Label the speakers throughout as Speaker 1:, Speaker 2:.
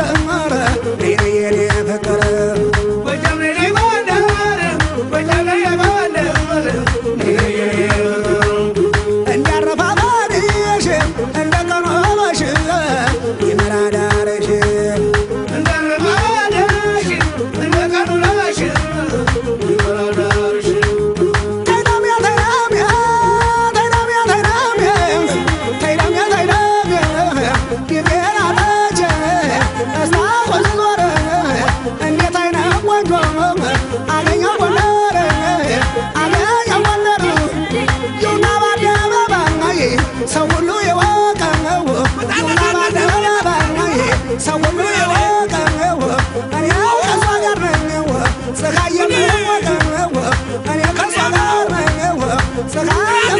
Speaker 1: 한다. Bye.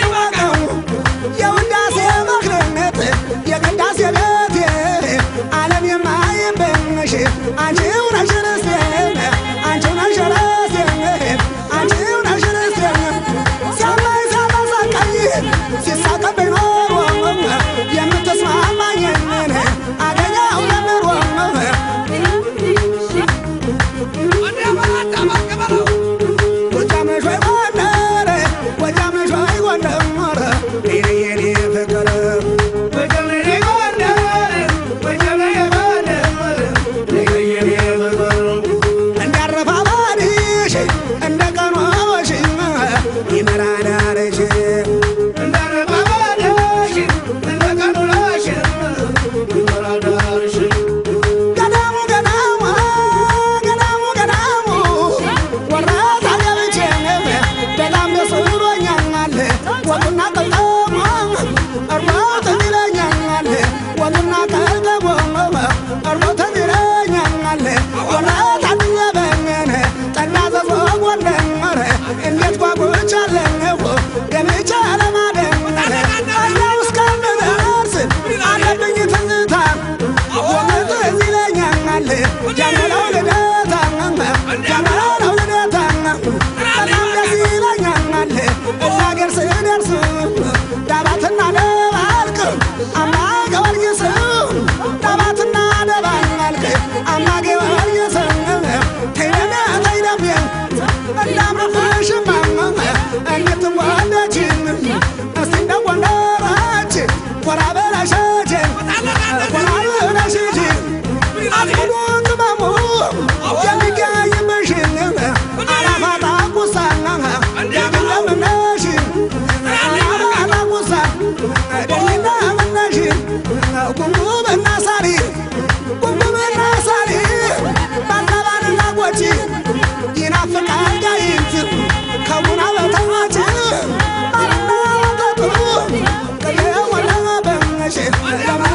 Speaker 1: Every Dame, dame.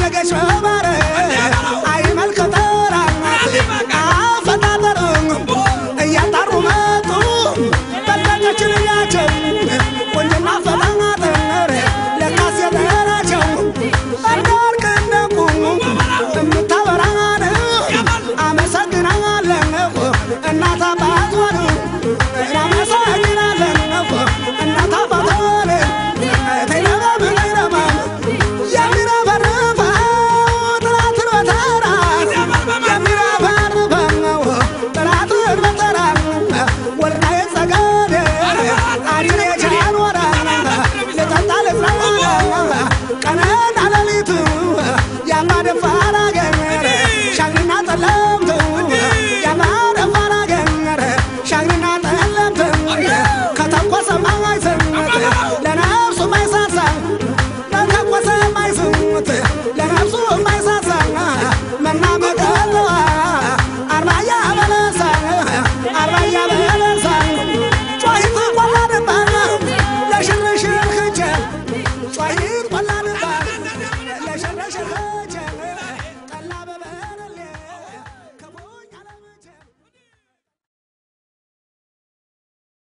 Speaker 1: Jaga Shwaba I'm not a legend. Yeah, but I'm not Katakwasa manga